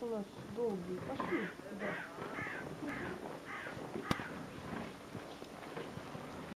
у нас долгий. Пошли.